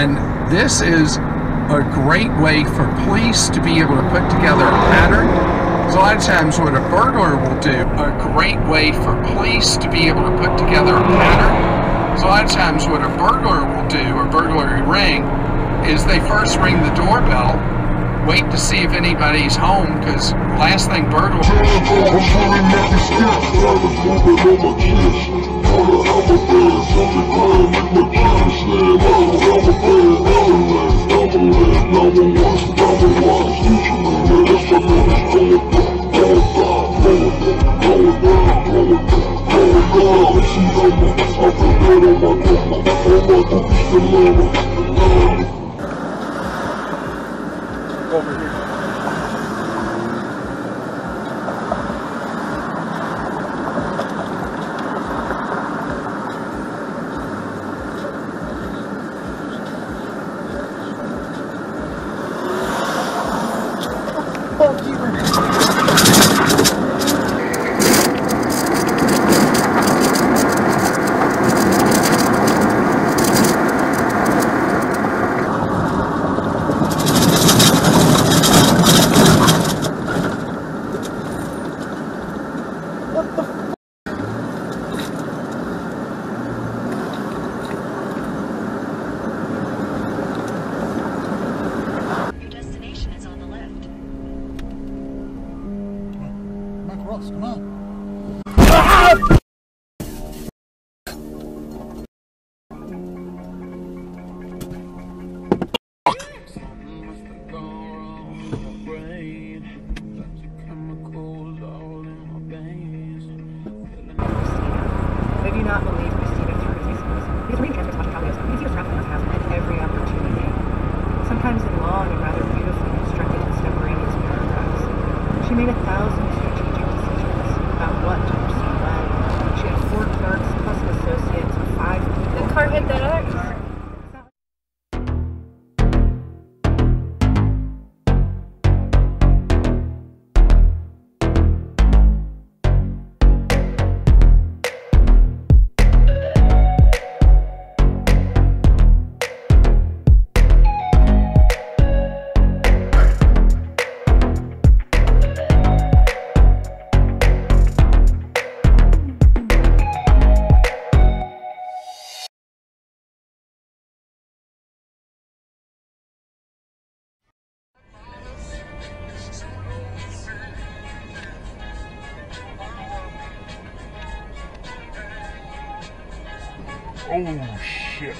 And this is a great way for police to be able to put together a pattern. A lot of times what a burglar will do, a great way for police to be able to put together a pattern. A lot of times what a burglar will do, a burglary ring, is they first ring the doorbell, wait to see if anybody's home, because last thing burglars Lord, Lord. Not believe Oh shit.